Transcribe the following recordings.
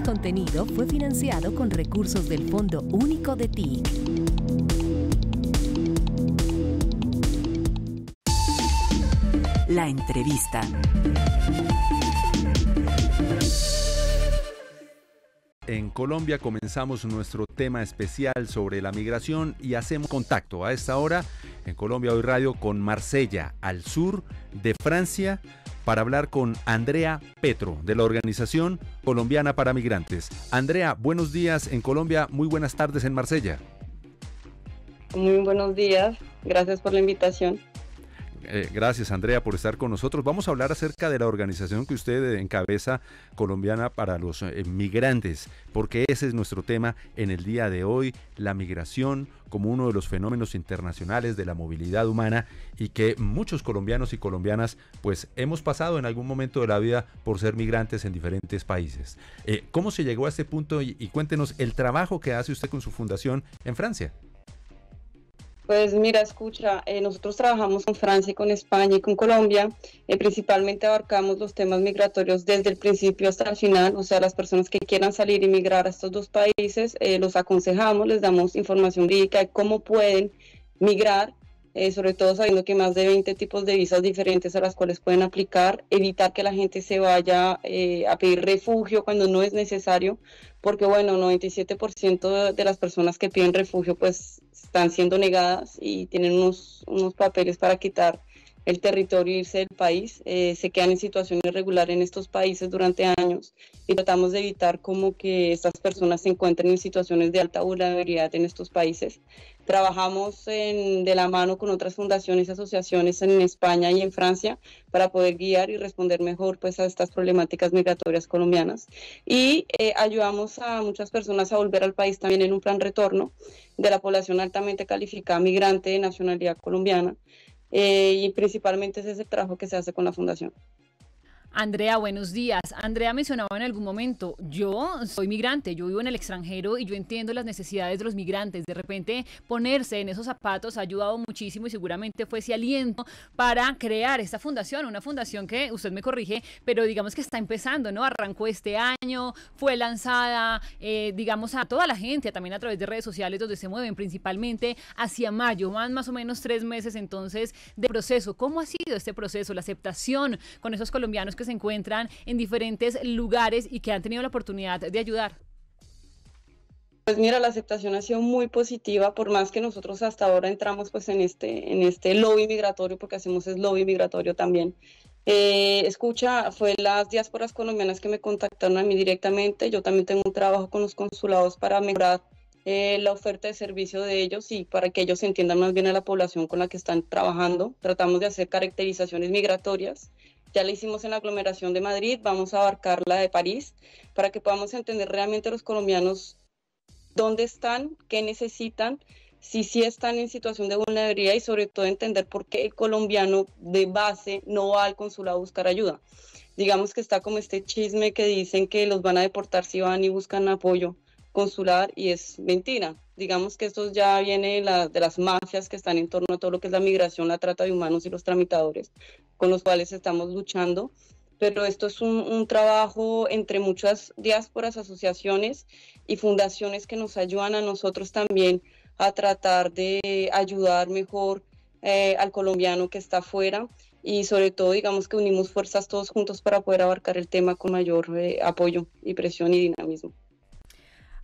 Este contenido fue financiado con recursos del Fondo Único de TIC. La entrevista. En Colombia comenzamos nuestro tema especial sobre la migración y hacemos contacto a esta hora en Colombia Hoy Radio con Marsella, al sur de Francia, para hablar con Andrea Petro de la Organización Colombiana para Migrantes. Andrea, buenos días en Colombia, muy buenas tardes en Marsella. Muy buenos días, gracias por la invitación. Eh, gracias Andrea por estar con nosotros. Vamos a hablar acerca de la organización que usted encabeza colombiana para los eh, migrantes, porque ese es nuestro tema en el día de hoy, la migración como uno de los fenómenos internacionales de la movilidad humana y que muchos colombianos y colombianas pues hemos pasado en algún momento de la vida por ser migrantes en diferentes países. Eh, ¿Cómo se llegó a este punto y cuéntenos el trabajo que hace usted con su fundación en Francia? Pues mira, escucha, eh, nosotros trabajamos con Francia y con España y con Colombia. Eh, principalmente abarcamos los temas migratorios desde el principio hasta el final. O sea, las personas que quieran salir y migrar a estos dos países, eh, los aconsejamos, les damos información jurídica de cómo pueden migrar eh, sobre todo sabiendo que más de 20 tipos de visas diferentes a las cuales pueden aplicar, evitar que la gente se vaya eh, a pedir refugio cuando no es necesario, porque bueno, 97% de las personas que piden refugio pues están siendo negadas y tienen unos, unos papeles para quitar el territorio irse del país, eh, se quedan en situación irregular en estos países durante años y tratamos de evitar como que estas personas se encuentren en situaciones de alta vulnerabilidad en estos países. Trabajamos de la mano con otras fundaciones y asociaciones en España y en Francia para poder guiar y responder mejor pues, a estas problemáticas migratorias colombianas. Y eh, ayudamos a muchas personas a volver al país también en un plan retorno de la población altamente calificada migrante de nacionalidad colombiana. Eh, y principalmente ese es el trabajo que se hace con la fundación. Andrea, buenos días. Andrea mencionaba en algún momento, yo soy migrante, yo vivo en el extranjero y yo entiendo las necesidades de los migrantes. De repente ponerse en esos zapatos ha ayudado muchísimo y seguramente fue ese aliento para crear esta fundación, una fundación que usted me corrige, pero digamos que está empezando, ¿no? Arrancó este año, fue lanzada, eh, digamos, a toda la gente, también a través de redes sociales donde se mueven principalmente hacia mayo, van más o menos tres meses entonces de proceso. ¿Cómo ha sido este proceso, la aceptación con esos colombianos que se encuentran en diferentes lugares y que han tenido la oportunidad de ayudar? Pues mira, la aceptación ha sido muy positiva, por más que nosotros hasta ahora entramos pues en este, en este lobby migratorio, porque hacemos es lobby migratorio también. Eh, escucha, fue las diásporas colombianas que me contactaron a mí directamente. Yo también tengo un trabajo con los consulados para mejorar eh, la oferta de servicio de ellos y para que ellos entiendan más bien a la población con la que están trabajando. Tratamos de hacer caracterizaciones migratorias ya la hicimos en la aglomeración de Madrid, vamos a abarcar la de París para que podamos entender realmente los colombianos dónde están, qué necesitan, si sí están en situación de vulnerabilidad y sobre todo entender por qué el colombiano de base no va al consulado a buscar ayuda. Digamos que está como este chisme que dicen que los van a deportar si van y buscan apoyo consular y es mentira. Digamos que esto ya viene de, las mafias que están en torno a todo lo que es la migración, la trata de humanos y los tramitadores con los cuales estamos luchando. Pero esto es un, un trabajo entre muchas diásporas, asociaciones y fundaciones que nos ayudan a nosotros también a tratar de ayudar mejor eh, al colombiano que está afuera y sobre todo digamos que unimos fuerzas todos juntos para poder abarcar el tema con mayor eh, apoyo y presión y dinamismo.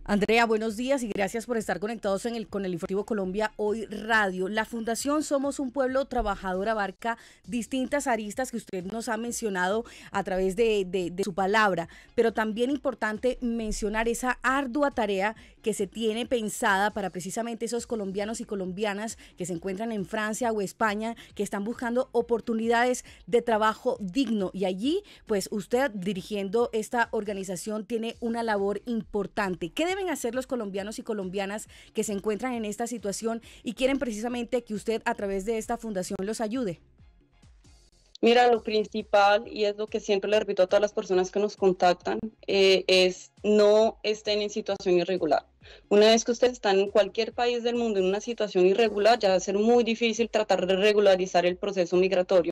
Andrea, buenos días y gracias por estar conectados en el, con el Informativo Colombia Hoy Radio. La Fundación Somos un Pueblo Trabajador abarca distintas aristas que usted nos ha mencionado a través de, de, de, su palabra, pero también importante mencionar esa ardua tarea que se tiene pensada para precisamente esos colombianos y colombianas que se encuentran en Francia o España, que están buscando oportunidades de trabajo digno. Y allí, pues usted dirigiendo esta organización tiene una labor importante. ¿Qué deben hacer los colombianos y colombianas que se encuentran en esta situación y quieren precisamente que usted a través de esta fundación los ayude? Mira, lo principal, y es lo que siempre le repito a todas las personas que nos contactan, eh, es no estén en situación irregular. Una vez que ustedes están en cualquier país del mundo en una situación irregular, ya va a ser muy difícil tratar de regularizar el proceso migratorio.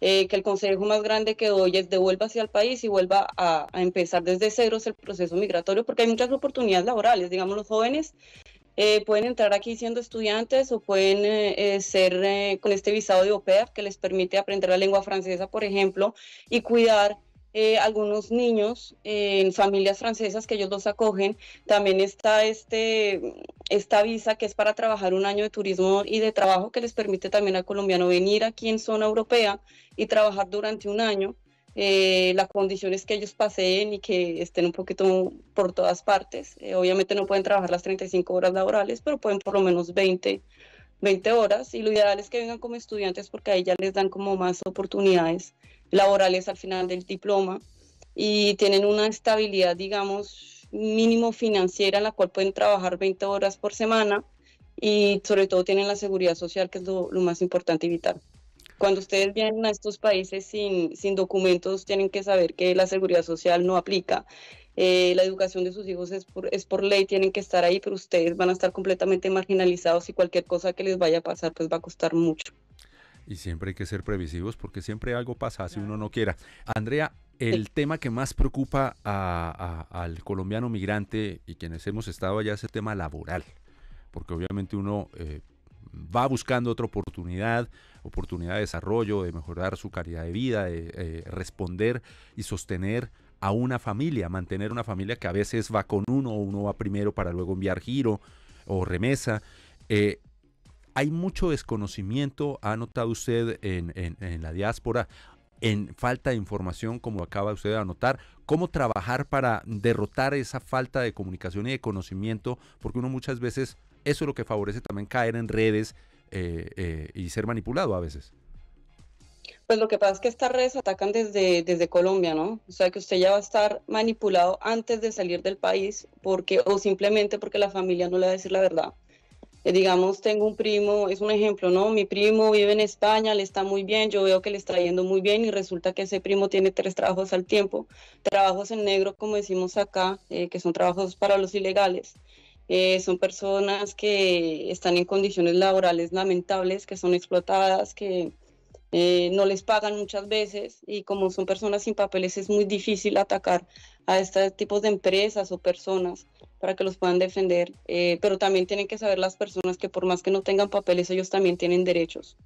Eh, que el consejo más grande que doy es devuelva hacia el país y vuelva a, a empezar desde ceros el proceso migratorio, porque hay muchas oportunidades laborales. Digamos, los jóvenes eh, pueden entrar aquí siendo estudiantes o pueden eh, eh, ser con este visado de au que les permite aprender la lengua francesa, por ejemplo, y cuidar algunos niños en familias francesas que ellos los acogen. También está este, esta visa que es para trabajar un año de turismo y de trabajo que les permite también al colombiano venir aquí en zona europea y trabajar durante un año eh, las condiciones que ellos paseen y que estén un poquito por todas partes. Eh, obviamente no pueden trabajar las 35 horas laborales, pero pueden por lo menos 20, 20 horas y lo ideal es que vengan como estudiantes porque ahí ya les dan como más oportunidades laborales al final del diploma y tienen una estabilidad, digamos, mínimo financiera en la cual pueden trabajar 20 horas por semana y sobre todo tienen la seguridad social, que es lo, más importante y vital. Cuando ustedes vienen a estos países sin, sin documentos, tienen que saber que la seguridad social no aplica. Eh, la educación de sus hijos es por, es por ley, tienen que estar ahí, pero ustedes van a estar completamente marginalizados y cualquier cosa que les vaya a pasar, pues va a costar mucho. Y siempre hay que ser previsivos porque siempre algo pasa si uno no quiera. Andrea, el tema que más preocupa al colombiano migrante y quienes hemos estado allá es el tema laboral, porque obviamente uno eh, va buscando otra oportunidad, oportunidad de desarrollo, de mejorar su calidad de vida, de eh, responder y sostener a una familia, mantener una familia que a veces va con uno, uno va primero para luego enviar giro o remesa. Eh, hay mucho desconocimiento, ha notado usted en, la diáspora, en falta de información, como acaba usted de anotar, cómo trabajar para derrotar esa falta de comunicación y de conocimiento, porque uno muchas veces, eso es lo que favorece también caer en redes eh, eh, y ser manipulado a veces. Pues lo que pasa es que estas redes atacan desde, desde Colombia, ¿no? O sea, que usted ya va a estar manipulado antes de salir del país porque o simplemente porque la familia no le va a decir la verdad. Eh, digamos, tengo un primo, es un ejemplo, ¿no? Mi primo vive en España, le está muy bien, yo veo que le está yendo muy bien y resulta que ese primo tiene tres trabajos al tiempo, trabajos en negro, como decimos acá, que son trabajos para los ilegales. Eh, son personas que están en condiciones laborales lamentables, que son explotadas, que eh, no les pagan muchas veces y como son personas sin papeles es muy difícil atacar a este tipo de empresas o personas para que los puedan defender. Eh, pero también tienen que saber las personas que por más que no tengan papeles, ellos también tienen derechos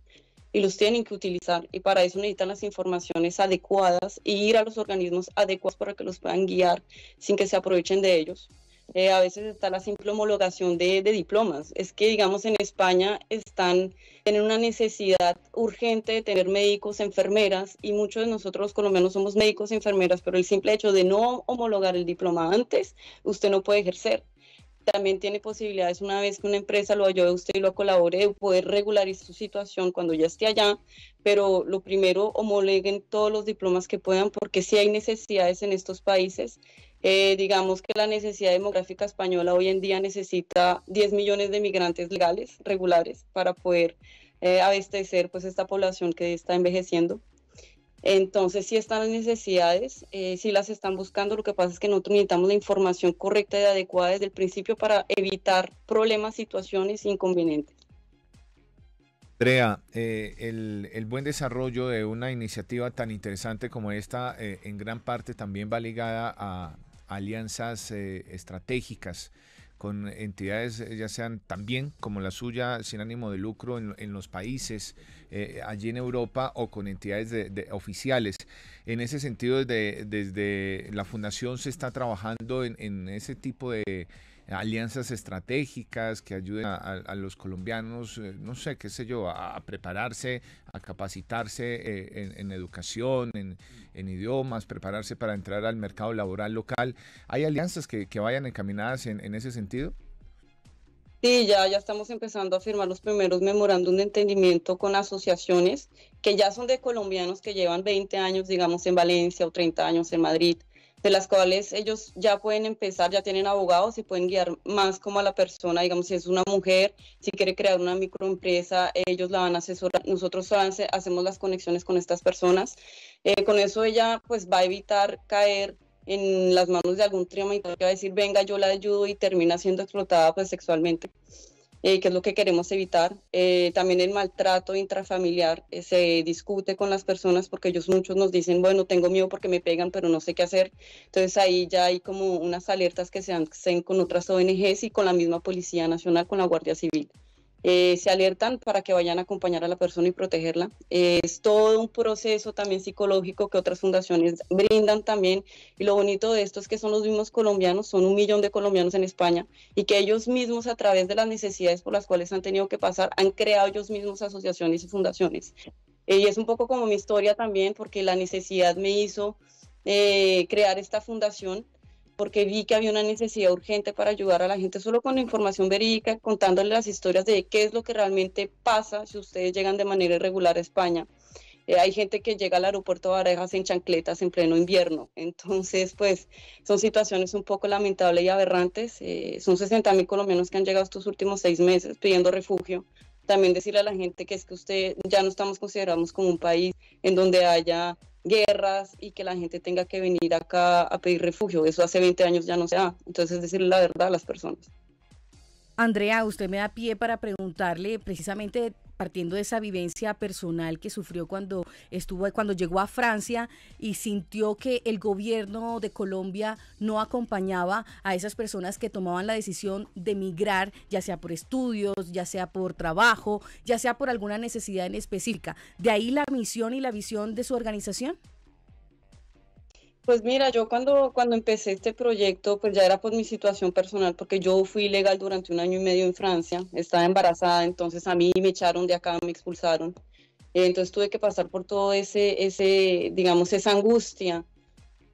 y los tienen que utilizar. Y para eso necesitan las informaciones adecuadas y ir a los organismos adecuados para que los puedan guiar sin que se aprovechen de ellos. Eh, a veces está la simple homologación de, diplomas. Es que, digamos, en España están, tienen una necesidad urgente de tener médicos, enfermeras, y muchos de nosotros los colombianos somos médicos enfermeras, pero el simple hecho de no homologar el diploma antes, usted no puede ejercer. También tiene posibilidades, una vez que una empresa lo ayude a usted y lo colabore, de poder regularizar su situación cuando ya esté allá, pero lo primero, homologuen todos los diplomas que puedan, porque sí hay necesidades en estos países eh, digamos que la necesidad demográfica española hoy en día necesita 10 millones de migrantes legales, regulares, para poder eh, abastecer pues esta población que está envejeciendo. Entonces, si están las necesidades, eh, si las están buscando, lo que pasa es que nosotros necesitamos la información correcta y adecuada desde el principio para evitar problemas, situaciones inconvenientes. Andrea, eh, el, el, buen desarrollo de una iniciativa tan interesante como esta en gran parte también va ligada a alianzas eh, estratégicas con entidades, eh, ya sean también como la suya, sin ánimo de lucro en, los países eh, allí en Europa o con entidades de, oficiales. En ese sentido, desde, desde la Fundación se está trabajando en ese tipo de alianzas estratégicas que ayuden a, los colombianos, eh, no sé, qué sé yo, a, prepararse, a capacitarse eh, en, educación, en, idiomas, prepararse para entrar al mercado laboral local. ¿Hay alianzas que, vayan encaminadas en, ese sentido? Sí, ya, ya estamos empezando a firmar los primeros memorándum de entendimiento con asociaciones que ya son de colombianos que llevan 20 años, digamos, en Valencia o 30 años en Madrid de las cuales ellos ya pueden empezar, ya tienen abogados y pueden guiar más como a la persona, digamos, si es una mujer, si quiere crear una microempresa, ellos la van a asesorar, nosotros hacemos las conexiones con estas personas. Eh, con eso ella pues va a evitar caer en las manos de algún triamitador que va a decir, venga, yo la ayudo y termina siendo explotada pues sexualmente. Eh, que es lo que queremos evitar. Eh, también el maltrato intrafamiliar eh, se discute con las personas porque ellos muchos nos dicen, bueno, tengo miedo porque me pegan, pero no sé qué hacer. Entonces ahí ya hay como unas alertas que se hacen con otras ONGs y con la misma Policía Nacional, con la Guardia Civil. Eh, se alertan para que vayan a acompañar a la persona y protegerla. es todo un proceso también psicológico que otras fundaciones brindan también. Y lo bonito de esto es que son los mismos colombianos, son un millón de colombianos en España y que ellos mismos a través de las necesidades por las cuales han tenido que pasar, han creado ellos mismos asociaciones y fundaciones. Eh, y es un poco como mi historia también, porque la necesidad me hizo eh, crear esta fundación porque vi que había una necesidad urgente para ayudar a la gente solo con información verídica, contándole las historias de qué es lo que realmente pasa si ustedes llegan de manera irregular a España. Eh, hay gente que llega al aeropuerto de Arejas en chancletas en pleno invierno. Entonces, pues son situaciones un poco lamentables y aberrantes. Eh, son 60 mil colombianos que han llegado estos últimos seis meses pidiendo refugio. También decirle a la gente que es que usted ya no estamos considerados como un país en donde haya guerras y que la gente tenga que venir acá a pedir refugio. Eso hace 20 años ya no se da. Entonces, decirle la verdad a las personas. Andrea, usted me da pie para preguntarle precisamente partiendo de esa vivencia personal que sufrió cuando estuvo cuando llegó a Francia y sintió que el gobierno de Colombia no acompañaba a esas personas que tomaban la decisión de migrar, ya sea por estudios, ya sea por trabajo, ya sea por alguna necesidad en específica. De ahí la misión y la visión de su organización. Pues mira, yo cuando, cuando empecé este proyecto, pues ya era por mi situación personal, porque yo fui ilegal durante un año y medio en Francia, estaba embarazada, entonces a mí me echaron de acá, me expulsaron. Entonces tuve que pasar por todo ese, ese digamos, esa angustia.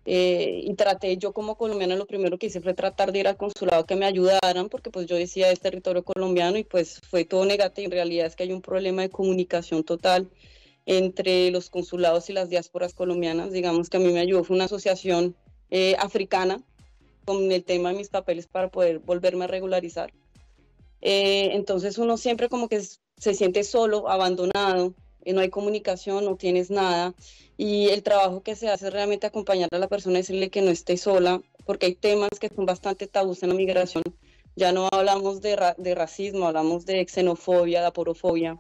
Eh, y traté, yo como colombiana, lo primero que hice fue tratar de ir al consulado que me ayudaran, porque pues yo decía es territorio colombiano y pues fue todo negativo. En realidad es que hay un problema de comunicación total entre los consulados y las diásporas colombianas. Digamos que a mí me ayudó, fue una asociación eh, africana con el tema de mis papeles para poder volverme a regularizar. Eh, entonces uno siempre como que se siente solo, abandonado, eh, no hay comunicación, no tienes nada. Y el trabajo que se hace es realmente acompañar a la persona, decirle que no esté sola, porque hay temas que son bastante tabús en la migración. Ya no hablamos de, de racismo, hablamos de xenofobia, de aporofobia,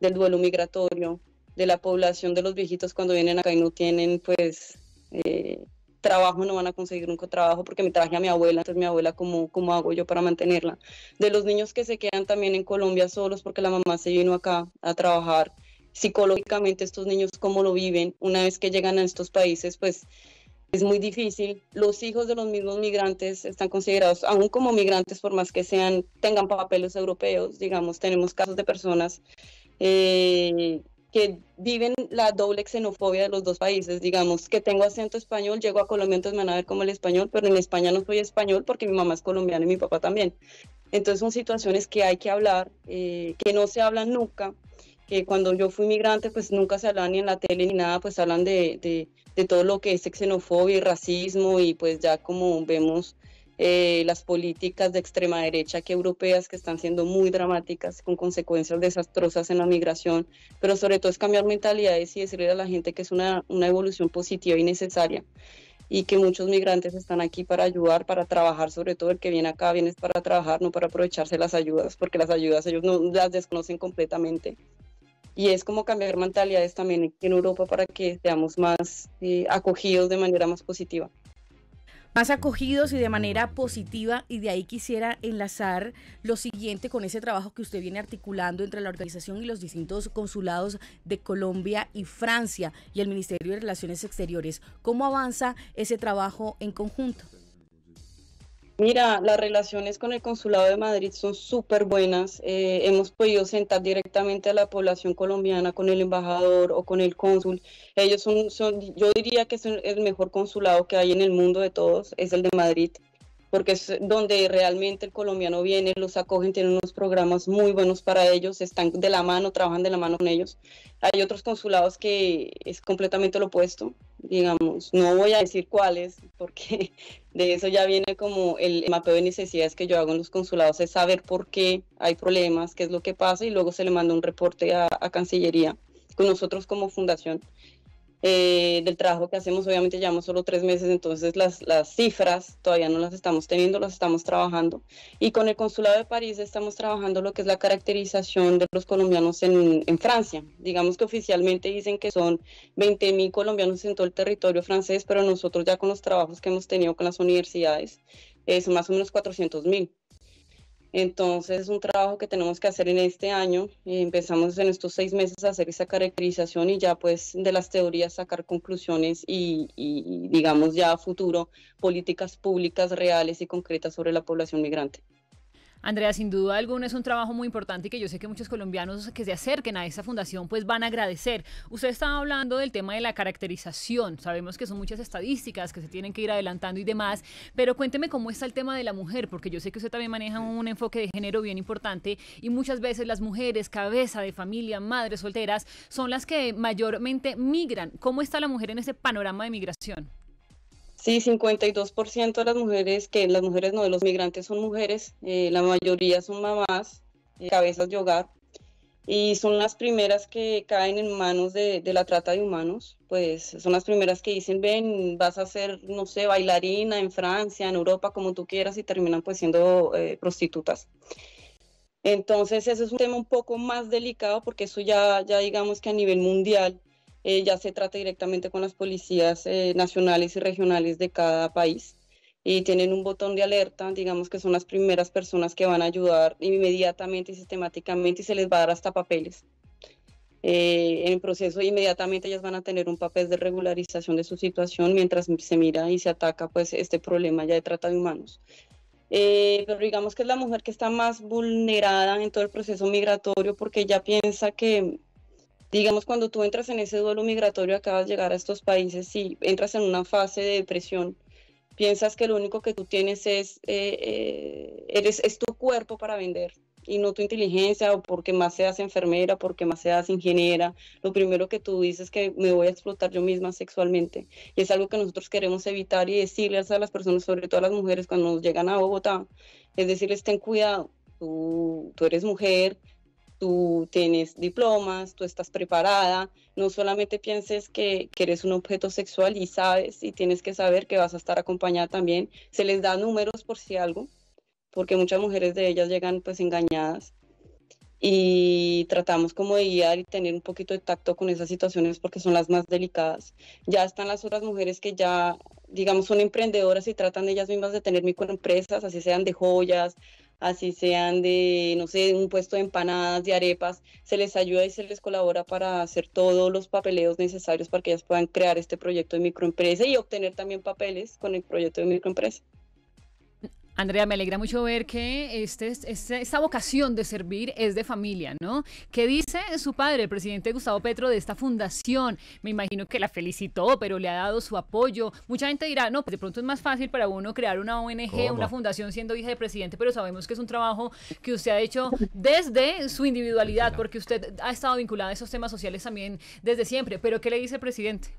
del duelo migratorio, de la población de los viejitos cuando vienen acá y no tienen pues eh, trabajo, no van a conseguir nunca trabajo porque me traje a mi abuela, entonces mi abuela, ¿cómo, ¿cómo hago yo para mantenerla? De los niños que se quedan también en Colombia solos porque la mamá se vino acá a trabajar, psicológicamente estos niños, ¿cómo lo viven? Una vez que llegan a estos países, pues es muy difícil. Los hijos de los mismos migrantes están considerados aún como migrantes por más que sean, tengan papeles europeos, digamos, tenemos casos de personas eh, que viven la doble xenofobia de los dos países. Digamos que tengo acento español, llego a Colombia, entonces me van a ver como el español, pero en España no soy español porque mi mamá es colombiana y mi papá también. Entonces son situaciones que hay que hablar, eh, que no se hablan nunca, que cuando yo fui migrante pues nunca se hablan ni en la tele ni nada, pues hablan de, de, de todo lo que es xenofobia y racismo y pues ya como vemos eh, las políticas de extrema derecha que europeas que están siendo muy dramáticas con consecuencias desastrosas en la migración, pero sobre todo es cambiar mentalidades y decirle a la gente que es una, una evolución positiva y necesaria y que muchos migrantes están aquí para ayudar, para trabajar, sobre todo el que viene acá viene para trabajar, no para aprovecharse las ayudas, porque las ayudas ellos no las desconocen completamente. Y es como cambiar mentalidades también en Europa para que seamos más eh, acogidos de manera más positiva más acogidos y de manera positiva y de ahí quisiera enlazar lo siguiente con ese trabajo que usted viene articulando entre la organización y los distintos consulados de Colombia y Francia y el Ministerio de Relaciones Exteriores. ¿Cómo avanza ese trabajo en conjunto? Mira, las relaciones con el Consulado de Madrid son súper buenas. Eh, hemos podido sentar directamente a la población colombiana con el embajador o con el cónsul. Ellos son, son yo diría que es el mejor consulado que hay en el mundo de todos, es el de Madrid porque es donde realmente el colombiano viene, los acogen, tienen unos programas muy buenos para ellos, están de la mano, trabajan de la mano con ellos. Hay otros consulados que es completamente lo opuesto, digamos, no voy a decir cuáles, porque de eso ya viene como el mapeo de necesidades que yo hago en los consulados, es saber por qué hay problemas, qué es lo que pasa y luego se le manda un reporte a, a Cancillería con nosotros como fundación eh, del trabajo que hacemos. Obviamente llevamos solo tres meses, entonces las, las cifras todavía no las estamos teniendo, las estamos trabajando. Y con el Consulado de París estamos trabajando lo que es la caracterización de los colombianos en, en Francia. Digamos que oficialmente dicen que son 20.000 colombianos en todo el territorio francés, pero nosotros ya con los trabajos que hemos tenido con las universidades, es más o menos 400.000. Entonces es un trabajo que tenemos que hacer en este año. empezamos en estos seis meses a hacer esa caracterización y ya pues de las teorías sacar conclusiones y, digamos ya a futuro políticas públicas reales y concretas sobre la población migrante. Andrea, sin duda alguna es un trabajo muy importante y que yo sé que muchos colombianos que se acerquen a esa fundación pues van a agradecer. Usted estaba hablando del tema de la caracterización, sabemos que son muchas estadísticas que se tienen que ir adelantando y demás, pero cuénteme cómo está el tema de la mujer, porque yo sé que usted también maneja un enfoque de género bien importante y muchas veces las mujeres, cabeza de familia, madres solteras, son las que mayormente migran. ¿Cómo está la mujer en ese panorama de migración? Sí, 52% de las mujeres, que las mujeres no, de los migrantes son mujeres, eh, la mayoría son mamás, eh, cabezas de hogar, y son las primeras que caen en manos de, la trata de humanos, pues son las primeras que dicen, ven, vas a ser, no sé, bailarina en Francia, en Europa, como tú quieras, y terminan pues siendo eh, prostitutas. Entonces, ese es un tema un poco más delicado porque eso ya, ya digamos que a nivel mundial eh, ya se trata directamente con las policías eh, nacionales y regionales de cada país y tienen un botón de alerta, digamos que son las primeras personas que van a ayudar inmediatamente y sistemáticamente y se les va a dar hasta papeles. Eh, en el proceso inmediatamente ellas van a tener un papel de regularización de su situación mientras se mira y se ataca pues este problema ya de trata de humanos. pero digamos que es la mujer que está más vulnerada en todo el proceso migratorio porque ella piensa que digamos, cuando tú entras en ese duelo migratorio, acabas de llegar a estos países y entras en una fase de depresión, piensas que lo único que tú tienes es, eh, eh, eres, es tu cuerpo para vender y no tu inteligencia o porque más seas enfermera, porque más seas ingeniera. Lo primero que tú dices es que me voy a explotar yo misma sexualmente. Y es algo que nosotros queremos evitar y decirles a las personas, sobre todo a las mujeres cuando llegan a Bogotá, es decirles, ten cuidado, tú, tú eres mujer, tú tienes diplomas, tú estás preparada, no solamente pienses que, eres un objeto sexual y sabes y tienes que saber que vas a estar acompañada también. Se les da números por si algo, porque muchas mujeres de ellas llegan pues engañadas y tratamos como de guiar y tener un poquito de tacto con esas situaciones porque son las más delicadas. Ya están las otras mujeres que ya, digamos, son emprendedoras y tratan ellas mismas de tener microempresas, así sean de joyas, así sean de, no sé, un puesto de empanadas, de arepas, se les ayuda y se les colabora para hacer todos los papeleos necesarios para que ellas puedan crear este proyecto de microempresa y obtener también papeles con el proyecto de microempresa. Andrea, me alegra mucho ver que este, este, esta vocación de servir es de familia, ¿no? ¿Qué dice su padre, el presidente Gustavo Petro, de esta fundación? Me imagino que la felicitó, pero le ha dado su apoyo. Mucha gente dirá, no, pues de pronto es más fácil para uno crear una ONG, una fundación siendo hija de presidente, pero sabemos que es un trabajo que usted ha hecho desde su individualidad, porque usted ha estado vinculada a esos temas sociales también desde siempre. Pero ¿qué le dice el presidente?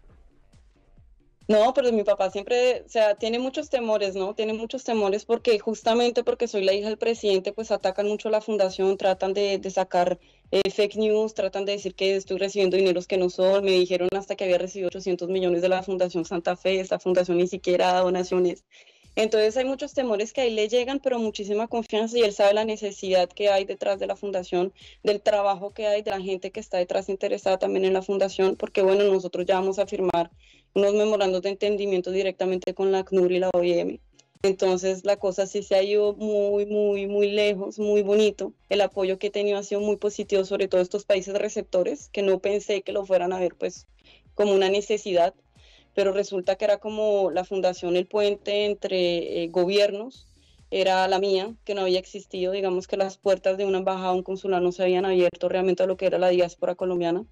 No, pero mi papá siempre, o sea, tiene muchos temores, ¿no? Tiene muchos temores porque justamente porque soy la hija del presidente, pues atacan mucho la fundación, tratan de, sacar eh, fake news, tratan de decir que estoy recibiendo dineros que no son. Me dijeron hasta que había recibido 800 millones de la Fundación Santa Fe, esta fundación ni siquiera da donaciones. Entonces hay muchos temores que ahí le llegan, pero muchísima confianza y él sabe la necesidad que hay detrás de la fundación, del trabajo que hay, de la gente que está detrás interesada también en la fundación, porque bueno, nosotros ya vamos a firmar unos memorandos de entendimiento directamente con la ACNUR y la OIM. Entonces la cosa sí se ha ido muy, muy, muy lejos, muy bonito. El apoyo que he tenido ha sido muy positivo, sobre todo estos países receptores, que no pensé que lo fueran a ver pues como una necesidad, pero resulta que era como la fundación, el puente entre eh, gobiernos, era la mía, que no había existido, digamos que las puertas de una embajada, un consulado no se habían abierto realmente a lo que era la diáspora colombiana.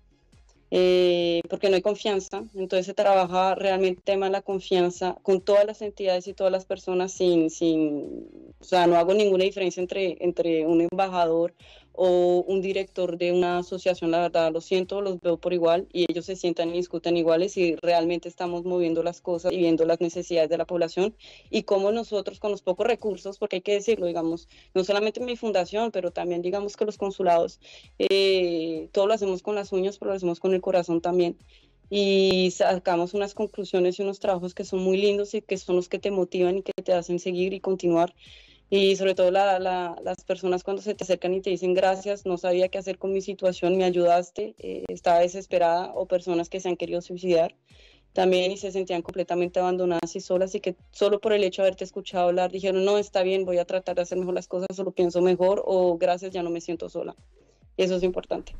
Eh, porque no hay confianza, entonces se trabaja realmente el tema de la confianza con todas las entidades y todas las personas sin, sin o sea, no hago ninguna diferencia entre, entre un embajador o un director de una asociación, la verdad, lo siento, los veo por igual y ellos se sientan y discuten iguales y realmente estamos moviendo las cosas y viendo las necesidades de la población y cómo nosotros con los pocos recursos, porque hay que decirlo, digamos, no solamente mi fundación, pero también digamos que los consulados, eh, todo lo hacemos con las uñas, pero lo hacemos con el corazón también y sacamos unas conclusiones y unos trabajos que son muy lindos y que son los que te motivan y que te hacen seguir y continuar. Y sobre todo las personas cuando se te acercan y te dicen gracias, no sabía qué hacer con mi situación, me ayudaste, eh, estaba desesperada, o personas que se han querido suicidar también y se sentían completamente abandonadas y solas y que solo por el hecho de haberte escuchado hablar dijeron, no, está bien, voy a tratar de hacer mejor las cosas, solo pienso mejor o gracias, ya no me siento sola. Eso es importante.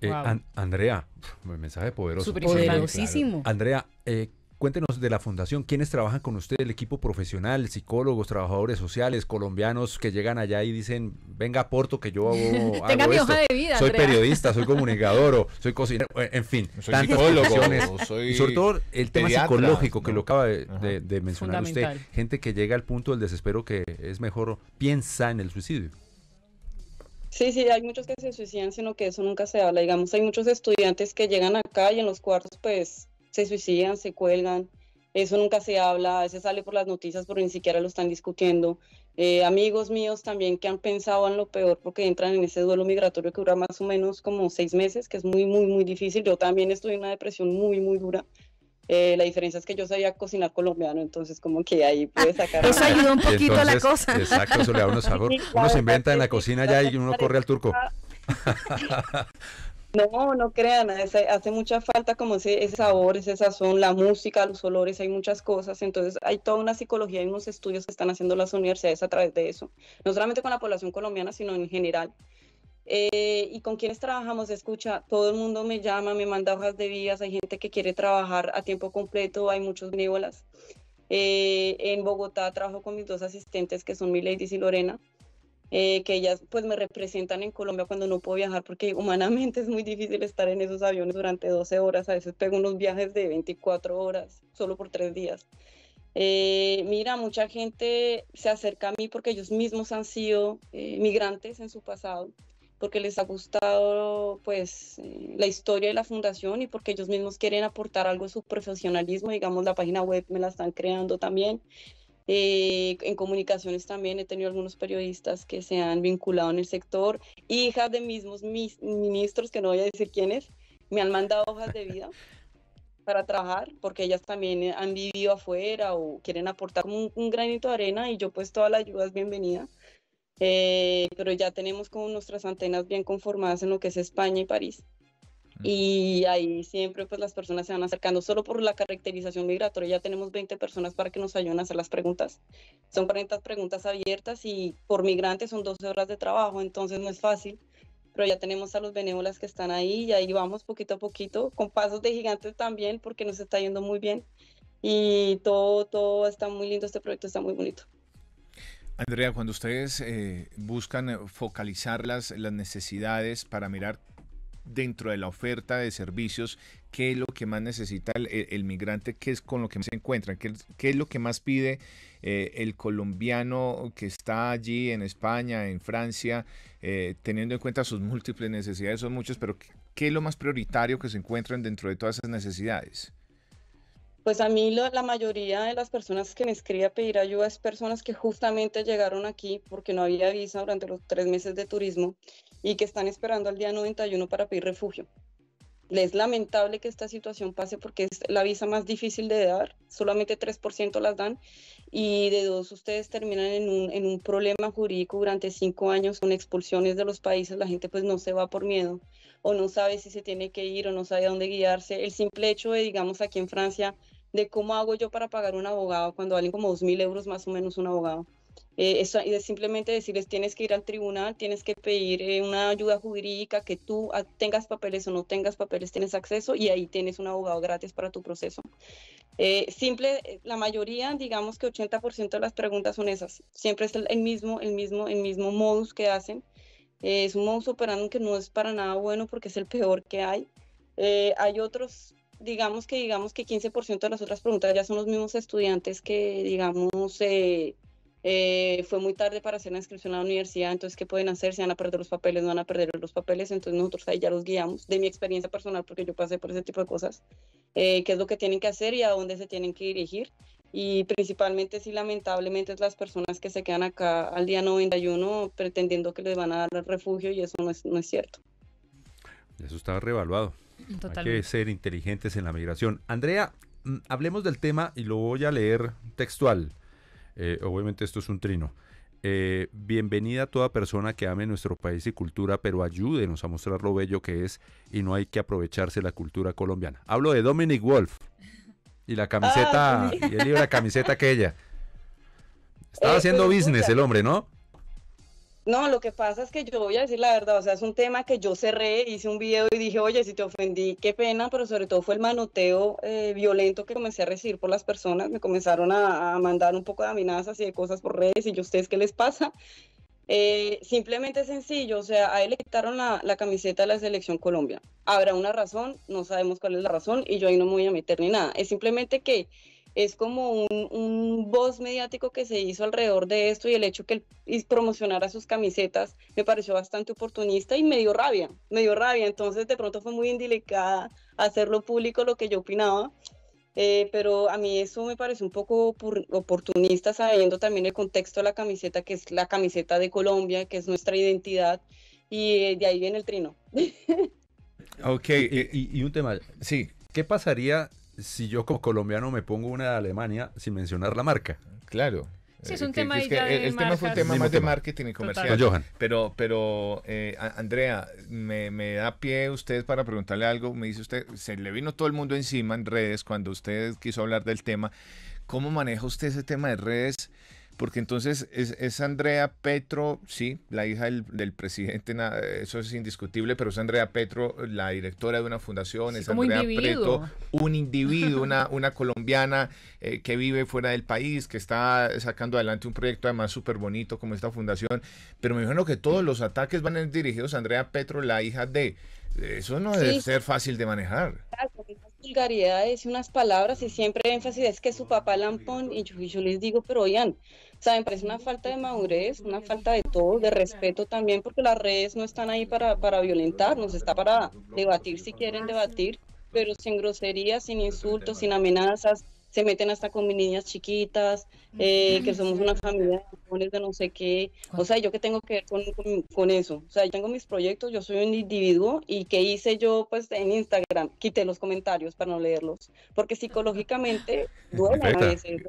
Eh, Andrea, mensaje poderoso. Poderosísimo. Andrea, eh, Cuéntenos de la fundación, quiénes trabajan con usted, el equipo profesional, psicólogos, trabajadores sociales, colombianos que llegan allá y dicen, venga aporto que yo hago, Tenga mi hoja de vida, Soy periodista, soy comunicador o soy cocinero, eh, en fin, soy psicólogo, soy y sobre todo el tema psicológico que lo acaba de, mencionar usted, gente que llega al punto del desespero que es mejor piensa en el suicidio. Sí, sí, hay muchos que se suicidan, sino que eso nunca se habla. Digamos, hay muchos estudiantes que llegan acá y en los cuartos, pues, se suicidan, se cuelgan. Eso nunca se habla, a veces sale por las noticias, pero ni siquiera lo están discutiendo. Eh, amigos míos también que han pensado en lo peor porque entran en ese duelo migratorio que dura más o menos como seis meses, que es muy, muy, muy difícil. Yo también estoy en una depresión muy, muy dura. Eh, la diferencia es que yo sabía cocinar colombiano, entonces como que ahí puede sacar... Eso ayuda un poquito a la cosa. Exacto, eso le da uno sabor. Uno se inventa en la cocina ya y uno corre al turco. No, no crean, hace, hace mucha falta como ese, ese, sabor, ese sazón, la música, los olores, hay muchas cosas, entonces hay toda una psicología y unos estudios que están haciendo las universidades a través de eso, no solamente con la población colombiana, sino en general. Eh, y con quienes trabajamos, escucha, todo el mundo me llama, me manda hojas de vías, hay gente que quiere trabajar a tiempo completo, hay muchos benévolas. Eh, en Bogotá trabajo con mis dos asistentes que son Milady y Lorena. Eh, que ellas pues me representan en Colombia cuando no puedo viajar porque humanamente es muy difícil estar en esos aviones durante 12 horas, a veces pego unos viajes de 24 horas solo por tres días. Eh, mira, mucha gente se acerca a mí porque ellos mismos han sido eh, migrantes en su pasado, porque les ha gustado pues la historia de la fundación y porque ellos mismos quieren aportar algo a su profesionalismo, digamos la página web me la están creando también. Eh, en comunicaciones también he tenido algunos periodistas que se han vinculado en el sector, hijas de mismos mis ministros, que no voy a decir quiénes, me han mandado hojas de vida para trabajar, porque ellas también han vivido afuera o quieren aportar un, un granito de arena y yo pues toda la ayuda es bienvenida. Eh, pero ya tenemos como nuestras antenas bien conformadas en lo que es España y París. Y ahí siempre pues las personas se van acercando. Solo por la caracterización migratoria ya tenemos 20 personas para que nos ayuden a hacer las preguntas. Son 40 preguntas abiertas y por migrantes son 12 horas de trabajo, entonces no es fácil. Pero ya tenemos a los benévolas que están ahí y ahí vamos poquito a poquito, con pasos de gigantes también, porque nos está yendo muy bien. Y todo, todo está muy lindo, este proyecto está muy bonito. Andrea, cuando ustedes eh, buscan focalizar las, las necesidades para mirar dentro de la oferta de servicios, qué es lo que más necesita el, migrante, qué es con lo que más se encuentra, qué, es lo que más pide eh, el colombiano que está allí en España, en Francia, eh, teniendo en cuenta sus múltiples necesidades, son muchas, pero ¿qué es lo más prioritario que se encuentran dentro de todas esas necesidades? Pues a mí la mayoría de las personas que me escriben a pedir ayuda es personas que justamente llegaron aquí porque no había visa durante los tres meses de turismo y que están esperando al día 91 para pedir refugio. Es lamentable que esta situación pase porque es la visa más difícil de dar, solamente 3% las dan y de dos ustedes terminan en un, en un problema jurídico durante cinco años con expulsiones de los países, la gente pues no se va por miedo o no sabe si se tiene que ir o no sabe a dónde guiarse. El simple hecho de, digamos, aquí en Francia, de cómo hago yo para pagar un abogado cuando valen como 2.000 euros más o menos un abogado eh, eso, y es simplemente decirles tienes que ir al tribunal, tienes que pedir eh, una ayuda jurídica, que tú ah, tengas papeles o no tengas papeles, tienes acceso y ahí tienes un abogado gratis para tu proceso. Eh, simple, la mayoría, digamos que 80% de las preguntas son esas. Siempre es el, mismo, el mismo, el mismo modus que hacen. es un modus operandi que no es para nada bueno porque es el peor que hay. hay otros digamos que digamos que 15% de las otras preguntas ya son los mismos estudiantes que digamos eh, eh, fue muy tarde para hacer la inscripción a la universidad, entonces, ¿qué pueden hacer? Si van a perder los papeles, no van a perder los papeles, entonces nosotros ahí ya los guiamos, de mi experiencia personal, porque yo pasé por ese tipo de cosas, eh, qué es lo que tienen que hacer y a dónde se tienen que dirigir. Y principalmente, sí, lamentablemente, es las personas que se quedan acá al día 91 pretendiendo que les van a dar refugio y eso no es, no es cierto. Eso está revaluado. Hay que ser inteligentes en la migración. Andrea, mm, hablemos del tema y lo voy a leer textual. Eh, obviamente esto es un trino. Eh, bienvenida a toda persona que ame nuestro país y cultura, pero ayúdenos a mostrar lo bello que es y no hay que aprovecharse la cultura colombiana. Hablo de Dominic Wolf y la camiseta, ah, y el libro la camiseta aquella. Estaba haciendo business el hombre, ¿no? No, lo que pasa es que yo voy a decir la verdad, o sea, es un tema que yo cerré, hice un video y dije, oye, si te ofendí, qué pena, pero sobre todo fue el manoteo eh, violento que comencé a recibir por las personas, me comenzaron a, mandar un poco de amenazas y de cosas por redes y yo, ¿ustedes qué les pasa? Eh, simplemente sencillo, o sea, a él le quitaron la, la, camiseta de la selección Colombia. Habrá una razón, no sabemos cuál es la razón y yo ahí no me voy a meter ni nada. Es simplemente que es como un, un voz mediático que se hizo alrededor de esto y el hecho que él promocionara sus camisetas me pareció bastante oportunista y me dio rabia, me dio rabia. Entonces de pronto fue muy indelicada hacerlo público lo que yo opinaba. Eh, pero a mí eso me parece un poco oportunista sabiendo también el contexto de la camiseta, que es la camiseta de Colombia, que es nuestra identidad, y de ahí viene el trino. Ok, y, y un tema, sí, ¿qué pasaría si yo como colombiano me pongo una de Alemania sin mencionar la marca. Claro. Sí, es un tema el, tema fue un tema más de marketing y comercial. Pero, pero eh, Andrea, me, me, da pie usted para preguntarle algo. Me dice usted, se le vino todo el mundo encima en redes cuando usted quiso hablar del tema. ¿Cómo maneja usted ese tema de redes? Porque entonces es, Andrea Petro, sí, la hija del, presidente, eso es indiscutible, pero es Andrea Petro, la directora de una fundación, es Andrea Petro, un individuo, una, una colombiana eh, que vive fuera del país, que está sacando adelante un proyecto además súper bonito como esta fundación, pero me imagino que todos los ataques van dirigidos a Andrea Petro, la hija de... Eso no debe ser fácil de manejar. Vulgaridades y unas palabras y siempre énfasis es que su papá lampón y yo, y yo les digo, pero oigan, o me parece una falta de madurez, una falta de todo, de respeto también, porque las redes no están ahí para, para violentarnos, está para debatir si quieren debatir, pero sin groserías, sin insultos, sin amenazas, se meten hasta con mis niñas chiquitas, eh, que somos una familia de no sé qué. O sea, yo qué tengo que ver con, con, eso. O sea, yo tengo mis proyectos, yo soy un individuo y ¿qué hice yo pues en Instagram? Quité los comentarios para no leerlos, porque psicológicamente duele a veces.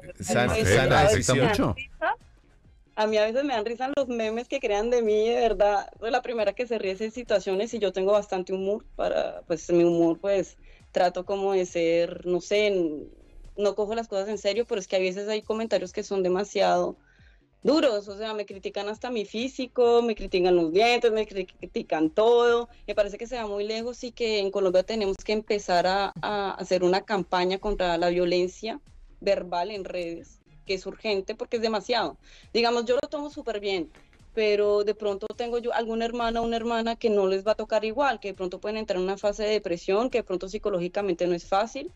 a mí a veces me dan risa los memes que crean de mí, de verdad. Soy la primera que se ríe en situaciones y yo tengo bastante humor para, pues mi humor pues trato como de ser, no sé, no cojo las cosas en serio, pero es que a veces hay comentarios que son demasiado duros, o sea, me critican hasta mi físico, me critican los dientes, me critican todo, me parece que se va muy lejos y que en Colombia tenemos que empezar a, hacer una campaña contra la violencia verbal en redes, que es urgente porque es demasiado. Digamos, yo lo tomo súper bien, pero de pronto tengo yo alguna hermana o una hermana que no les va a tocar igual, que de pronto pueden entrar en una fase de depresión, que de pronto psicológicamente no es fácil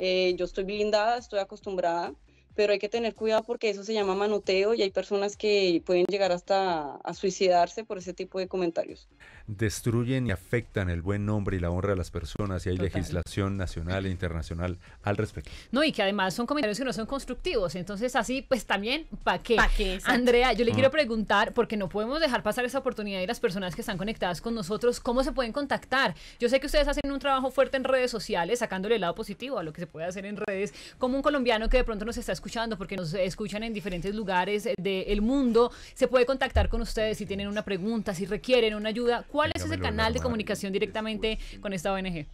eh, yo estoy blindada, estoy acostumbrada, pero hay que tener cuidado porque eso se llama manoteo y hay personas que pueden llegar hasta a suicidarse por ese tipo de comentarios destruyen y afectan el buen nombre y la honra de las personas y hay legislación nacional e internacional al respecto. No, y que además son comentarios que no son constructivos, entonces así pues también, ¿para qué? Andrea, yo le quiero preguntar, porque no podemos dejar pasar esa oportunidad y las personas que están conectadas con nosotros, ¿cómo se pueden contactar? Yo sé que ustedes hacen un trabajo fuerte en redes sociales, sacándole el lado positivo a lo que se puede hacer en redes, como un colombiano que de pronto nos está escuchando, porque nos escuchan en diferentes lugares del mundo, se puede contactar con ustedes si tienen una pregunta, si requieren una ayuda. ¿Cuál es ese canal de comunicación directamente con esta ONG?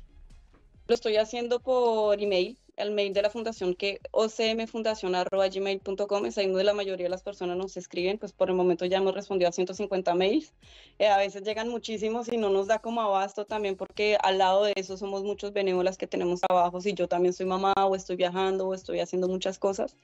Lo estoy haciendo por email, el mail de la fundación que ocmfundacion.gmail.com es ahí donde la mayoría de las personas nos escriben, pues por el momento ya hemos respondido a 150 mails, eh, a veces llegan muchísimos y no nos da como abasto también porque al lado de eso somos muchos benévolas que tenemos trabajos y yo también soy mamá o estoy viajando o estoy haciendo muchas cosas,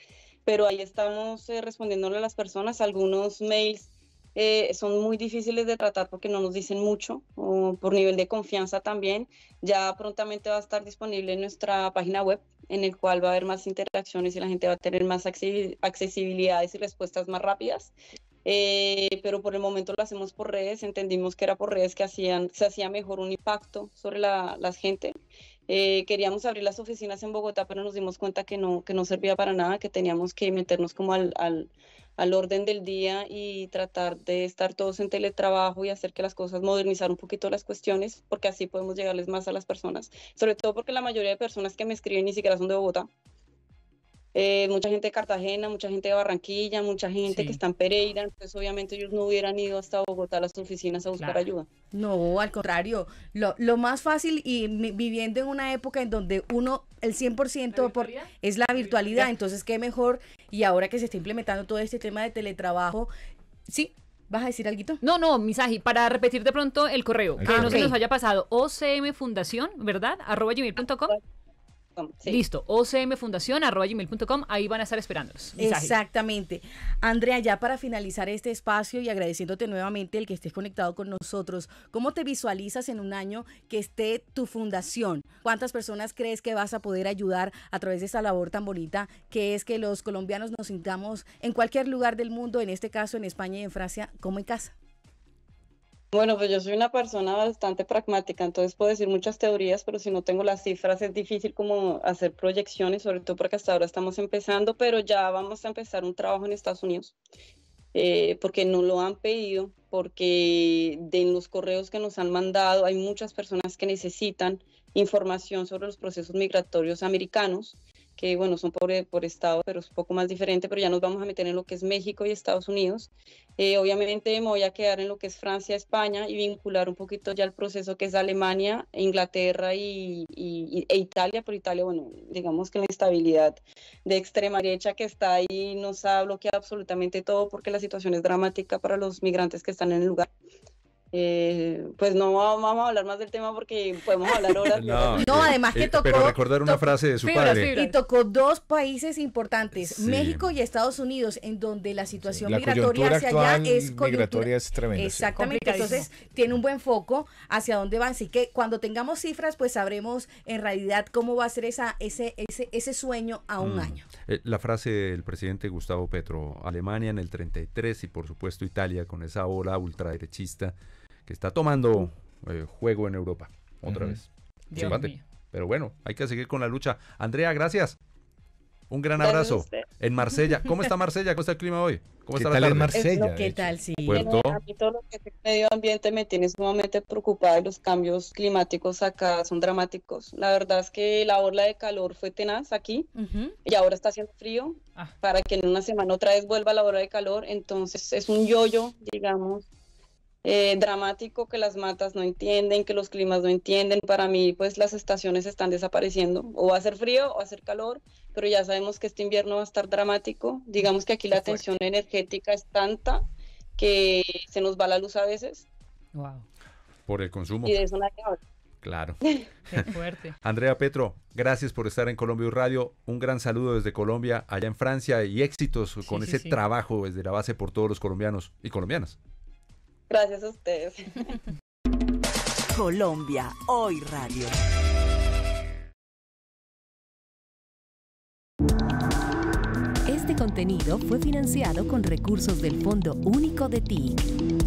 pero ahí estamos eh, respondiéndole a las personas, algunos mails eh, son muy difíciles de tratar porque no nos dicen mucho, o por nivel de confianza también. Ya prontamente va a estar disponible en nuestra página web, en el cual va a haber más interacciones y la gente va a tener más accesibilidades y respuestas más rápidas. Eh, pero por el momento lo hacemos por redes, entendimos que era por redes que hacían, se hacía mejor un impacto sobre la, gente. Eh, queríamos abrir las oficinas en Bogotá, pero nos dimos cuenta que no, que no servía para nada, que teníamos que meternos como al, al orden del día y tratar de estar todos en teletrabajo y hacer que las cosas, modernizar un poquito las cuestiones, porque así podemos llegarles más a las personas. Sobre todo porque la mayoría de personas que me escriben ni siquiera son de Bogotá. Eh, mucha gente de Cartagena, mucha gente de Barranquilla, mucha gente que está en Pereira, entonces obviamente ellos no hubieran ido hasta Bogotá a las oficinas a buscar ayuda. No, al contrario, lo, lo más fácil y viviendo en una época en donde uno, el 100% por, es la virtualidad, entonces qué mejor, y ahora que se está implementando todo este tema de teletrabajo, sí, ¿Vas a decir algo? No, no, Misaji, para repetir de pronto el correo, que no se nos haya pasado, OCM Fundación, ¿verdad? arroba gmail.com. Listo, ocmfundación.com, ahí van a estar esperándolos. Exactamente. Andrea, ya para finalizar este espacio y agradeciéndote nuevamente el que estés conectado con nosotros, ¿cómo te visualizas en un año que esté tu fundación? ¿Cuántas personas crees que vas a poder ayudar a través de esta labor tan bonita que es que los colombianos nos sintamos en cualquier lugar del mundo, en este caso en España y en Francia, como en casa? Bueno, pues yo soy una persona bastante pragmática, entonces puedo decir muchas teorías, pero si no tengo las cifras es difícil como hacer proyecciones, sobre todo porque hasta ahora estamos empezando, pero ya vamos a empezar un trabajo en Estados Unidos, eh, porque no lo han pedido, porque de los correos que nos han mandado hay muchas personas que necesitan información sobre los procesos migratorios americanos que bueno, son por, por estado, pero es un poco más diferente, pero ya nos vamos a meter en lo que es México y Estados Unidos. Eh, obviamente me voy a quedar en lo que es Francia, España y vincular un poquito ya el proceso que es Alemania, Inglaterra y, e Italia, por Italia, bueno, digamos que la estabilidad de extrema derecha que está ahí nos ha bloqueado absolutamente todo porque la situación es dramática para los migrantes que están en el lugar. Eh, pues no vamos a hablar más del tema porque podemos hablar horas. no, además que tocó. Pero recordar una frase de su padre. Y tocó dos países importantes, México y Estados Unidos, en donde la situación migratoria hacia allá es migratoria es tremenda. Exactamente. Entonces tiene un buen foco hacia dónde van. Así que cuando tengamos cifras, pues sabremos en realidad cómo va a ser esa, ese, ese, ese sueño a un mm. año. Eh, la frase del presidente Gustavo Petro, Alemania en el 33 y por supuesto Italia con esa ola ultraderechista que está tomando eh, juego en Europa otra vez. Pero bueno, hay que seguir con la lucha. Andrea, gracias. Un gran abrazo. En Marsella. ¿Cómo está Marsella? ¿Cómo está el clima hoy? ¿Cómo está la tarde? Marsella? ¿Qué tal? Sí. a mí todo lo que es el medio ambiente me tiene sumamente preocupada y los cambios climáticos acá son dramáticos. La verdad es que la ola de calor fue tenaz aquí y ahora está haciendo frío ah. para que en una semana otra vez vuelva la ola de calor. Entonces es un yoyo, digamos, eh, dramático que las matas no entienden, que los climas no entienden. Para mí, pues las estaciones están desapareciendo. O va a ser frío o va a ser calor, pero ya sabemos que este invierno va a estar dramático. Digamos que aquí la tensión energética es tanta que se nos va la luz a veces. Wow. Por el consumo. Y de eso nadie habla. Claro. Qué fuerte. Andrea Petro, gracias por estar en Colombia Radio. Un gran saludo desde Colombia, allá en Francia, y éxitos con ese trabajo desde la base por todos los colombianos y colombianas. Gracias a ustedes. Colombia, hoy radio. Este contenido fue financiado con recursos del Fondo Único de TIC.